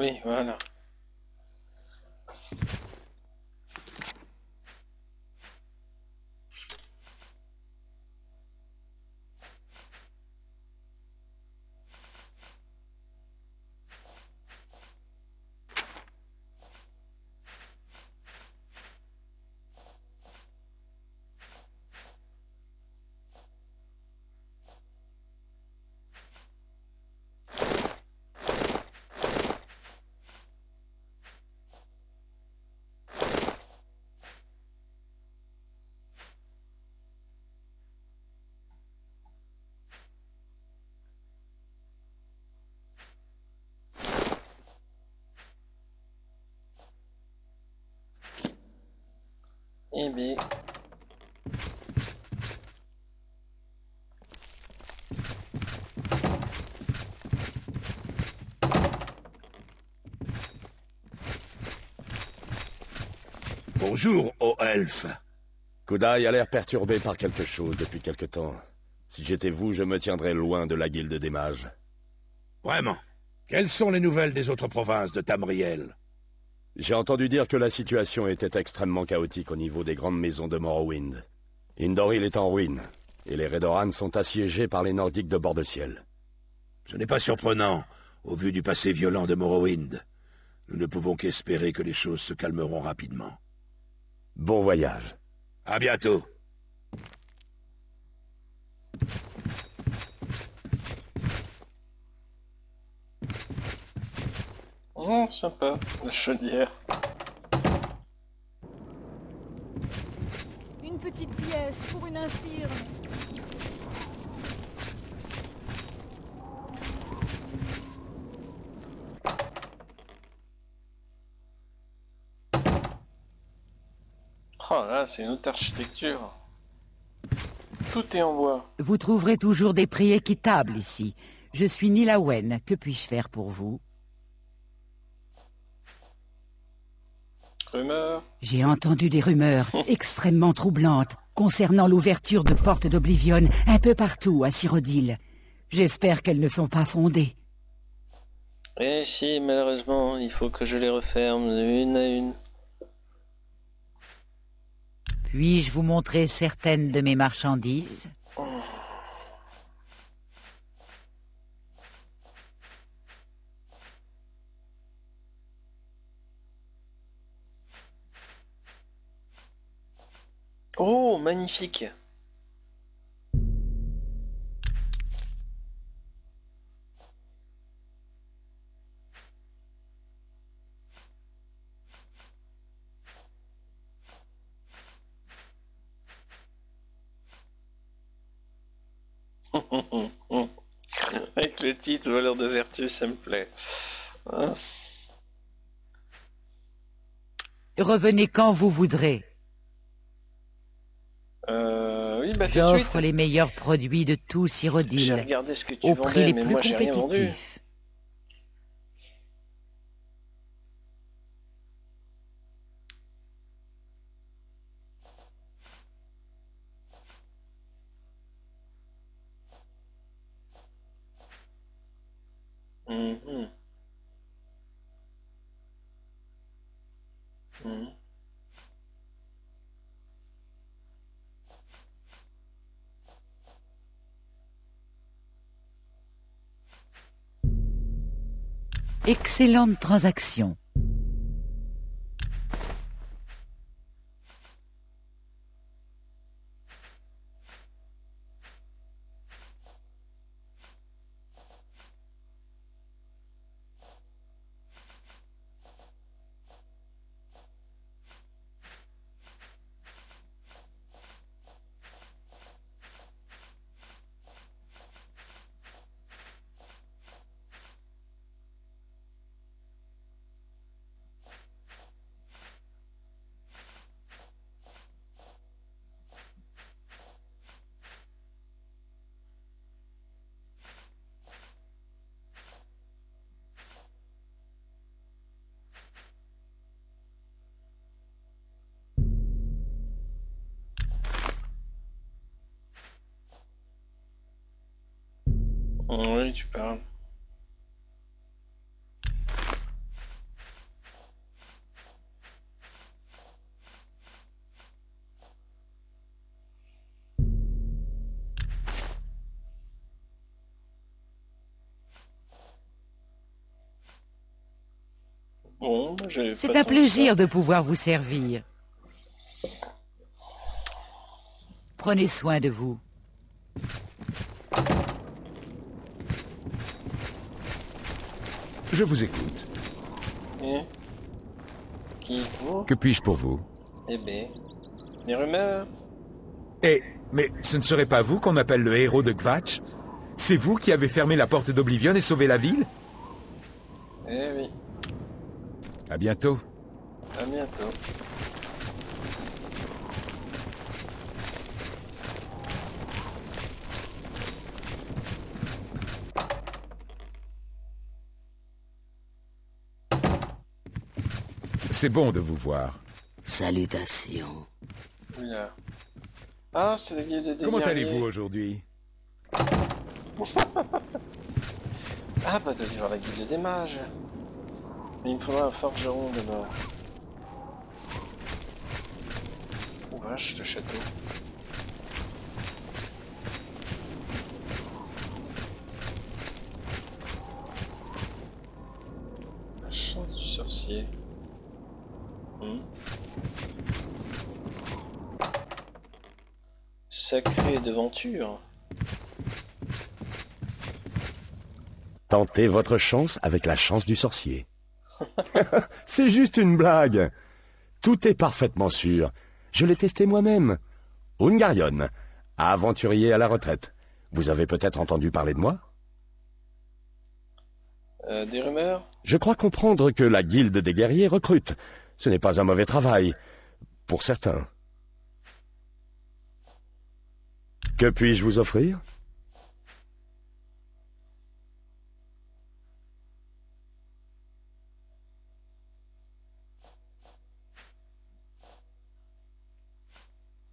Oui, voilà. Eh bien. Bonjour, ô elfe. Kudai a l'air perturbé par quelque chose depuis quelque temps. Si j'étais vous, je me tiendrais loin de la guilde des mages. Vraiment. Quelles sont les nouvelles des autres provinces de Tamriel? J'ai entendu dire que la situation était extrêmement chaotique au niveau des grandes maisons de Morrowind. Indoril est en ruine, et les Redoran sont assiégés par les Nordiques de bord de ciel. Ce n'est pas surprenant, au vu du passé violent de Morrowind. Nous ne pouvons qu'espérer que les choses se calmeront rapidement. Bon voyage. À bientôt. Oh, sympa, la chaudière. Une petite pièce pour une infirme. Oh là, c'est une autre architecture. Tout est en bois. Vous trouverez toujours des prix équitables ici. Je suis Nilawen. Que puis-je faire pour vous? J'ai entendu des rumeurs extrêmement troublantes concernant l'ouverture de portes d'Oblivion un peu partout à Cyrodiil. J'espère qu'elles ne sont pas fondées. Eh si, malheureusement, il faut que je les referme une à une. Puis-je vous montrer certaines de mes marchandises? Oh, magnifique. Avec le titre Valeur de vertu, ça me plaît. Hein Revenez quand vous voudrez. Euh, oui, bah. J'offre les meilleurs produits de tout Cyrodiil au vendais, prix les plus moi compétitifs. Mhm. Excellente transaction. Oui, tu parles. C'est un plaisir de pouvoir vous servir. Prenez soin de vous. Je vous écoute. ça. Et Qui vous Que puis-je pour vous? Eh ben. Les rumeurs Eh, mais ce ne serait pas vous qu'on appelle le héros de Gvatch? C'est vous qui avez fermé la porte d'Oblivion et sauvé la ville? Eh oui. À bientôt. À bientôt. C'est bon de vous voir. Salutations. Oula. Ah, c'est le guide des Comment allez-vous aujourd'hui? Ah, bah, de voir la guilde des mages. Mais il me faudra un forgeron d'abord. Oh vache, le château? La chance du sorcier. Hmm. Sacré devanture. Tentez votre chance avec la chance du sorcier. C'est juste une blague. Tout est parfaitement sûr. Je l'ai testé moi-même. Ungarion, aventurier à la retraite. Vous avez peut-être entendu parler de moi? Euh, des rumeurs? Je crois comprendre que la guilde des guerriers recrute. Ce n'est pas un mauvais travail. Pour certains. Que puis-je vous offrir?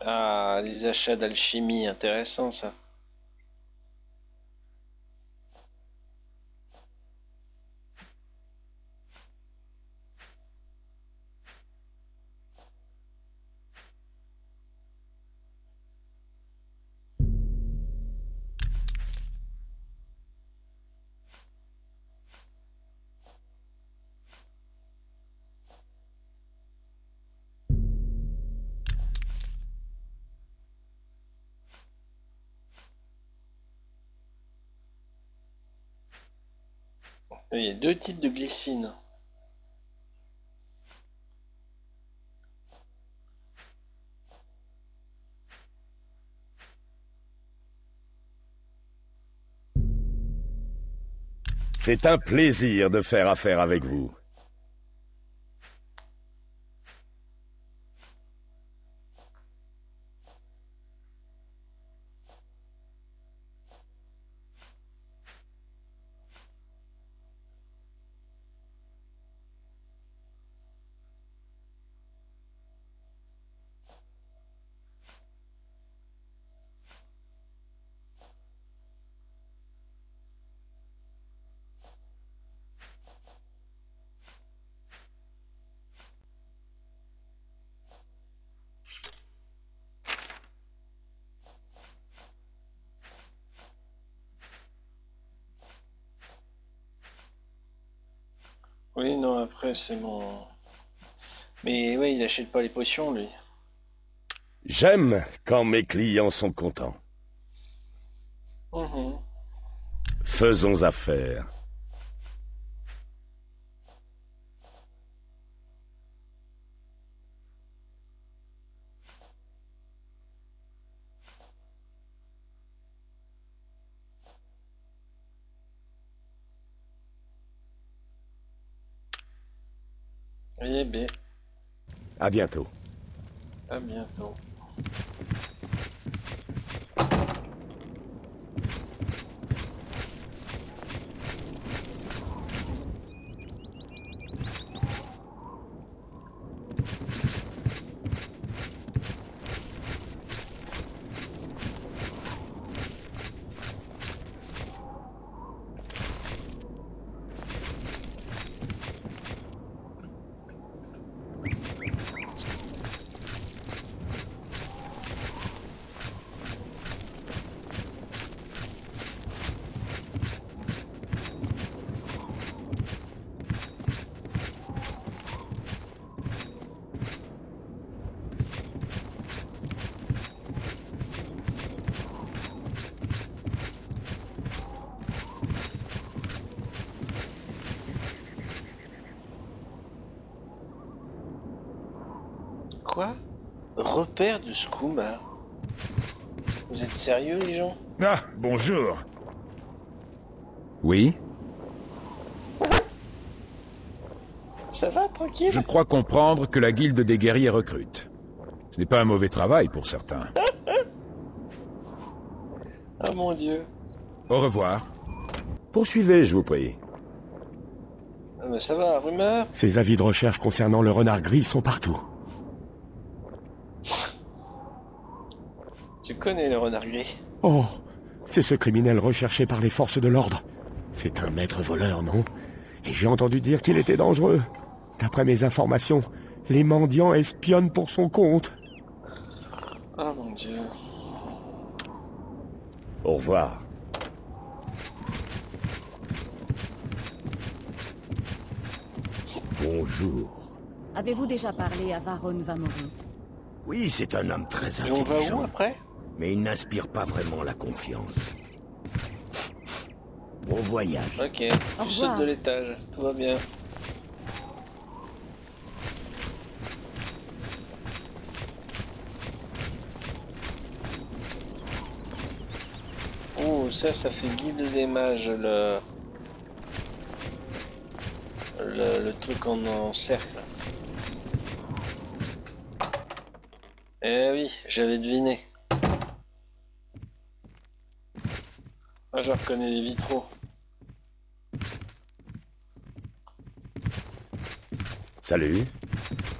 Ah, les achats d'alchimie, intéressant ça. Il y a deux types de glycine. C'est un plaisir de faire affaire avec vous. Oui, non, après c'est mon. Mais ouais, il achète pas les potions lui. J'aime quand mes clients sont contents. Mhm. Faisons affaire. Eh bien, À bientôt. à bientôt. Quoi? Repère de skouma. Vous êtes sérieux, les gens? Ah, bonjour. Oui? Ça va, tranquille? Je crois comprendre que la guilde des guerriers recrute. Ce n'est pas un mauvais travail pour certains. Ah mon dieu. Au revoir. Poursuivez, je vous prie. Ah, mais ça va, rumeur? Ces avis de recherche concernant le renard gris sont partout. Connais le renard gris Oh, c'est ce criminel recherché par les forces de l'ordre. C'est un maître voleur, non? Et j'ai entendu dire qu'il était dangereux. D'après mes informations, les mendiants espionnent pour son compte. Ah mon dieu. Au revoir. Bonjour. Avez-vous déjà parlé à Varon Vamoru Oui, c'est un homme très Et on va où intelligent, après? Mais il n'inspire pas vraiment la confiance. Bon voyage. Ok, tu Au sautes de l'étage, tout va bien. Oh, ça, ça fait guide des mages, le... Le, le truc en, en cercle. Eh oui, j'avais deviné. Ah, je reconnais les vitraux. Salut.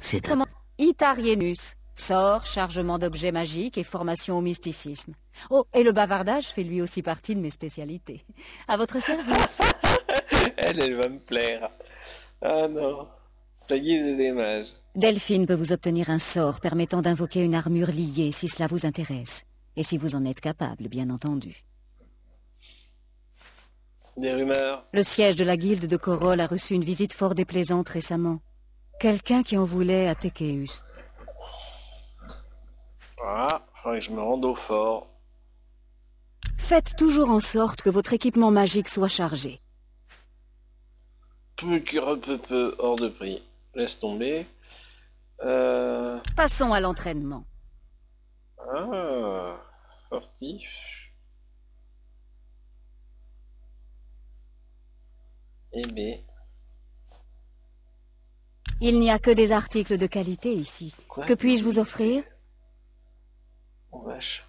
C'est un... Itarienus. Sort, chargement d'objets magiques et formation au mysticisme. Oh, et le bavardage fait lui aussi partie de mes spécialités. À votre service. Elle, elle va me plaire. Ah non. La guide des mages. Delphine peut vous obtenir un sort permettant d'invoquer une armure liée si cela vous intéresse. Et si vous en êtes capable, bien entendu. Des rumeurs. Le siège de la guilde de Corolle a reçu une visite fort déplaisante récemment. Quelqu'un qui en voulait à Tekeus. Ah, faudrait que je me rende au fort. Faites toujours en sorte que votre équipement magique soit chargé. Peu que peu peu hors de prix. Laisse tomber. Euh... Passons à l'entraînement. Ah, fortif. Eh bien, Il n'y a que des articles de qualité ici. Quoi Que puis-je vous offrir? Oh vache.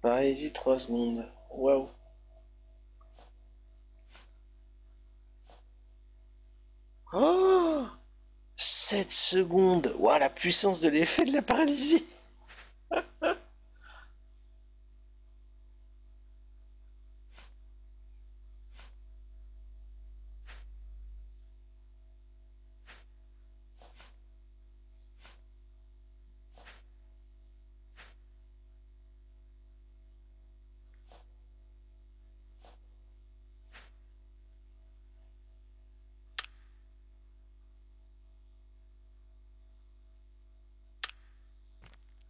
Parésie 3 secondes. Waouh. Oh 7 secondes. Waouh, la puissance de l'effet de la paralysie.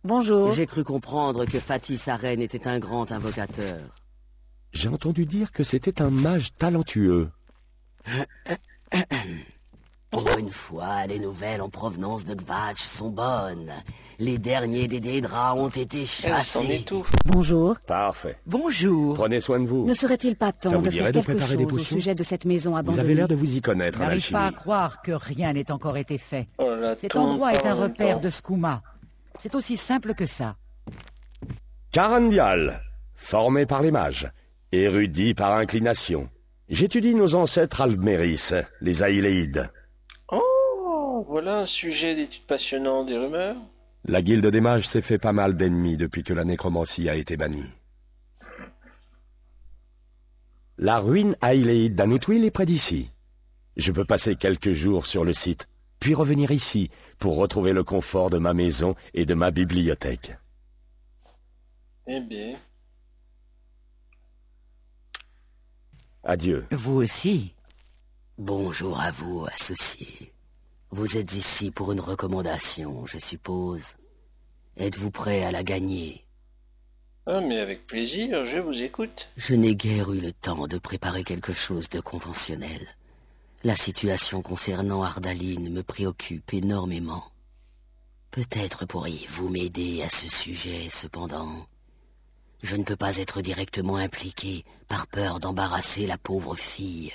Bonjour. J'ai cru comprendre que Fatih Saren était un grand invocateur. J'ai entendu dire que c'était un mage talentueux. Pour une fois, les nouvelles en provenance de Gvatch sont bonnes. Les derniers des Dédras ont été chassés. étouffe. Bonjour. Parfait. Bonjour. Prenez soin de vous. Ne serait-il pas temps vous de faire de quelque préparer chose des au sujet de cette maison Vous abandonnée avez l'air de vous y connaître N'arrive pas à croire que rien n'ait encore été fait. Oh Cet endroit est un repère temps. de skouma. C'est aussi simple que ça. Carandial, formé par les mages, érudit par inclination. J'étudie nos ancêtres Alméris, les Aïléides. Oh, voilà un sujet d'étude passionnant des rumeurs. La guilde des mages s'est fait pas mal d'ennemis depuis que la nécromancie a été bannie. La ruine Aïléide d'Anoutwil est près d'ici. Je peux passer quelques jours sur le site, puis revenir ici pour retrouver le confort de ma maison et de ma bibliothèque. Eh bien, Adieu. Vous aussi. Bonjour à vous, associés. Vous êtes ici pour une recommandation, je suppose. Êtes-vous prêt à la gagner? Ah, mais avec plaisir, je vous écoute. Je n'ai guère eu le temps de préparer quelque chose de conventionnel. La situation concernant Ardaline me préoccupe énormément. Peut-être pourriez-vous m'aider à ce sujet, cependant. Je ne peux pas être directement impliqué par peur d'embarrasser la pauvre fille.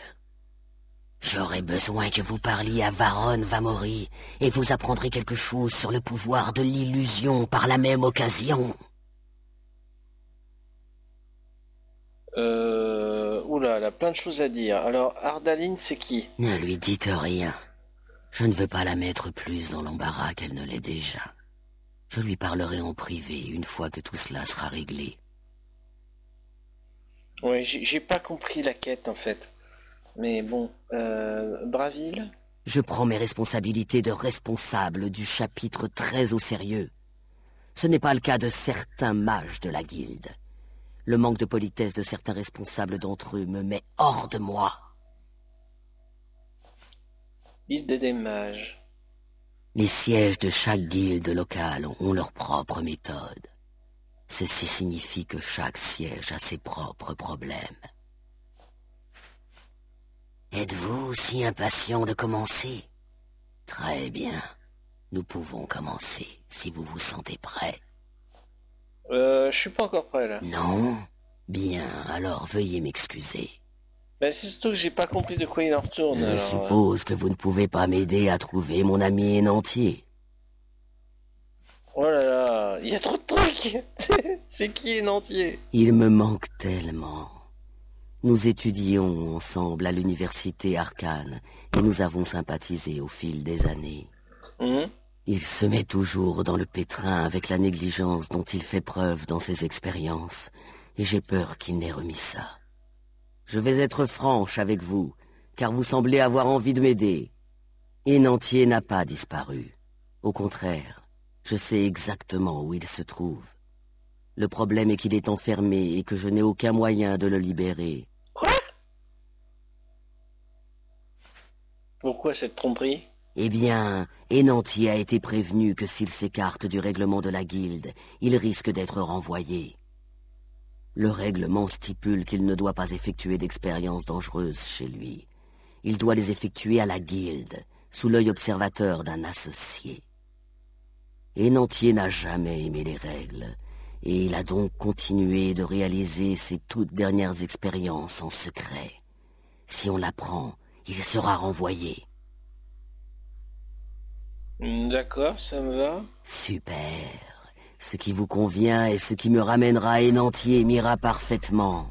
J'aurais besoin que vous parliez à Varon Vamori et vous apprendrez quelque chose sur le pouvoir de l'illusion par la même occasion. Euh... Oula, elle a plein de choses à dire. Alors, Ardaline, c'est qui? Ne lui dites rien. Je ne veux pas la mettre plus dans l'embarras qu'elle ne l'est déjà. Je lui parlerai en privé une fois que tout cela sera réglé. Ouais, j'ai pas compris la quête, en fait. Mais bon, euh... Braville? Je prends mes responsabilités de responsable du chapitre très au sérieux. Ce n'est pas le cas de certains mages de la guilde. Le manque de politesse de certains responsables d'entre eux me met hors de moi. Guilde des mages. Les sièges de chaque guilde locale ont leur propre méthode. Ceci signifie que chaque siège a ses propres problèmes. Êtes-vous si impatient de commencer? Très bien. Nous pouvons commencer si vous vous sentez prêt. Euh, je suis pas encore prêt, là. Non Bien, alors veuillez m'excuser. Bah, c'est surtout que j'ai pas compris de quoi il en retourne, Je alors... euh. suppose que vous ne pouvez pas m'aider à trouver mon ami Énantier. Oh là là, il y a trop de trucs C'est qui entier? Il me manque tellement. Nous étudions ensemble à l'université Arcane et nous avons sympathisé au fil des années. Hum? Il se met toujours dans le pétrin avec la négligence dont il fait preuve dans ses expériences, et j'ai peur qu'il n'ait remis ça. Je vais être franche avec vous, car vous semblez avoir envie de m'aider. Énantier n'a pas disparu. Au contraire, je sais exactement où il se trouve. Le problème est qu'il est enfermé et que je n'ai aucun moyen de le libérer. Quoi? Pourquoi cette tromperie? Eh bien, Énantier a été prévenu que s'il s'écarte du règlement de la guilde, il risque d'être renvoyé. Le règlement stipule qu'il ne doit pas effectuer d'expériences dangereuses chez lui. Il doit les effectuer à la guilde, sous l'œil observateur d'un associé. Énantier n'a jamais aimé les règles, et il a donc continué de réaliser ses toutes dernières expériences en secret. Si on l'apprend, il sera renvoyé. Hum, D'accord, ça me va. Super. Ce qui vous convient et ce qui me ramènera à Énantier m'ira parfaitement.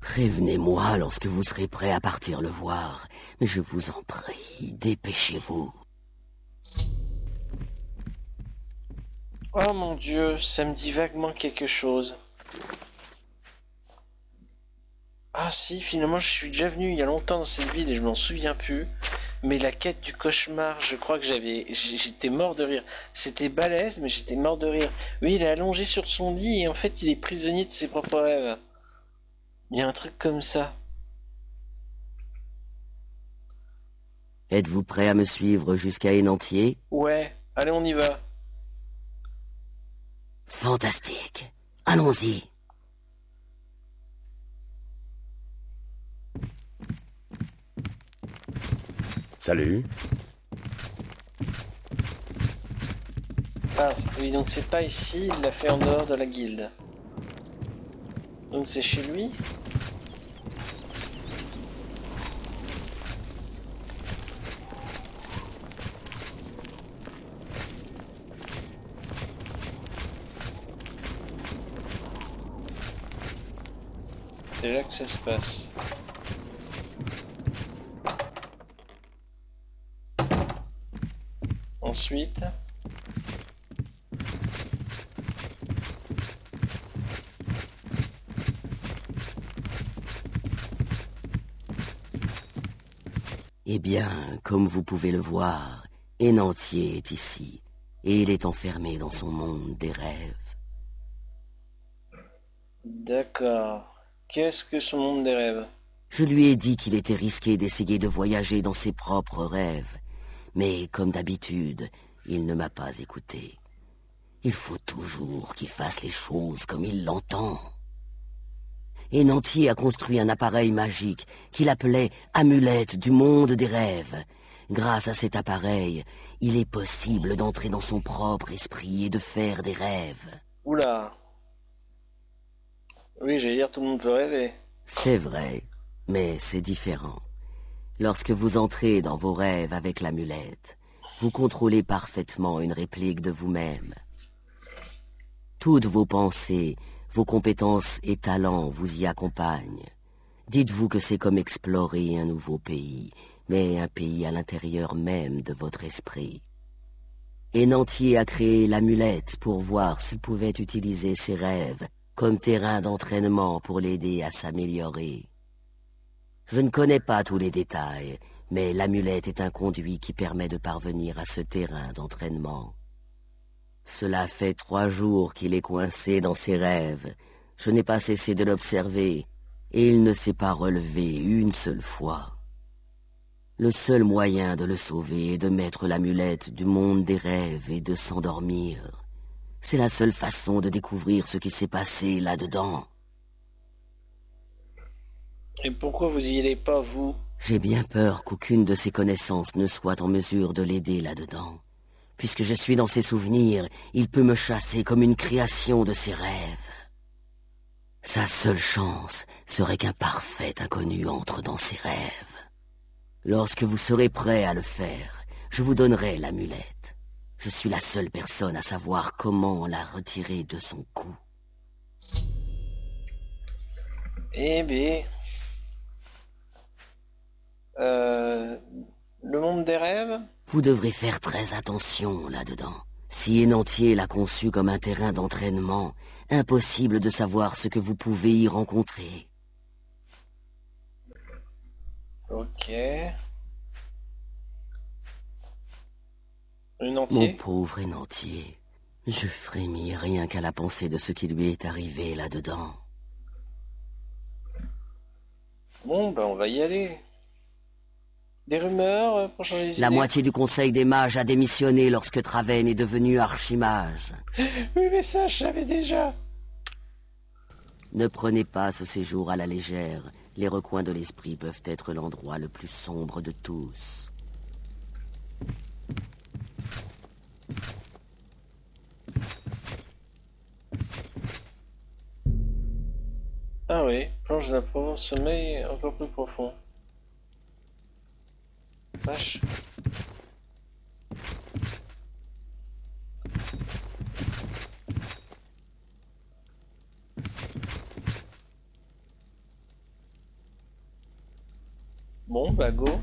Prévenez-moi lorsque vous serez prêt à partir le voir, mais je vous en prie, dépêchez-vous. Oh mon dieu, ça me dit vaguement quelque chose. Ah si, finalement je suis déjà venu il y a longtemps dans cette ville et je m'en souviens plus. Mais la quête du cauchemar, je crois que j'avais... J'étais mort de rire. C'était balèze, mais j'étais mort de rire. Oui, il est allongé sur son lit et en fait il est prisonnier de ses propres rêves. Il y a un truc comme ça. Êtes-vous prêt à me suivre jusqu'à Énantier Ouais, allez on y va. Fantastique. Allons-y. Salut. Ah oui, donc c'est pas ici, il l'a fait en dehors de la guilde. Donc c'est chez lui C'est là que ça se passe. Ensuite... Eh bien, comme vous pouvez le voir, Énantier est ici, et il est enfermé dans son monde des rêves. D'accord. Qu'est-ce que ce monde des rêves? Je lui ai dit qu'il était risqué d'essayer de voyager dans ses propres rêves, mais comme d'habitude, il ne m'a pas écouté. Il faut toujours qu'il fasse les choses comme il l'entend. Énantier a construit un appareil magique qu'il appelait amulette du monde des rêves. Grâce à cet appareil, il est possible d'entrer dans son propre esprit et de faire des rêves. Oula. Oui, j'allais dire tout le monde peut rêver. C'est vrai, mais c'est différent. Lorsque vous entrez dans vos rêves avec l'amulette, vous contrôlez parfaitement une réplique de vous-même. Toutes vos pensées, vos compétences et talents vous y accompagnent. Dites-vous que c'est comme explorer un nouveau pays, mais un pays à l'intérieur même de votre esprit. Enantier a créé l'amulette pour voir s'il pouvait utiliser ses rêves comme terrain d'entraînement pour l'aider à s'améliorer. Je ne connais pas tous les détails, mais l'amulette est un conduit qui permet de parvenir à ce terrain d'entraînement. Cela fait trois jours qu'il est coincé dans ses rêves. Je n'ai pas cessé de l'observer, et il ne s'est pas relevé une seule fois. Le seul moyen de le sauver est de mettre l'amulette du monde des rêves et de s'endormir. C'est la seule façon de découvrir ce qui s'est passé là-dedans. Et pourquoi vous y allez pas, vous? J'ai bien peur qu'aucune de ses connaissances ne soit en mesure de l'aider là-dedans. Puisque je suis dans ses souvenirs, il peut me chasser comme une création de ses rêves. Sa seule chance serait qu'un parfait inconnu entre dans ses rêves. Lorsque vous serez prêt à le faire, je vous donnerai l'amulette. Je suis la seule personne à savoir comment la retirer de son cou. Eh bien... Euh... Le monde des rêves Vous devrez faire très attention là-dedans. Si Enantier l'a conçu comme un terrain d'entraînement, impossible de savoir ce que vous pouvez y rencontrer. Ok. Mon pauvre Enantier, je frémis rien qu'à la pensée de ce qui lui est arrivé là-dedans. Bon, ben on va y aller. Des rumeurs euh, pour changer les La idées moitié du conseil des mages a démissionné lorsque Traven est devenu archimage. Oui, mais ça, je savais déjà. Ne prenez pas ce séjour à la légère. Les recoins de l'esprit peuvent être l'endroit le plus sombre de tous. Ah oui, plonge d'un profond sommeil encore plus profond. Vache. Bon, bah go.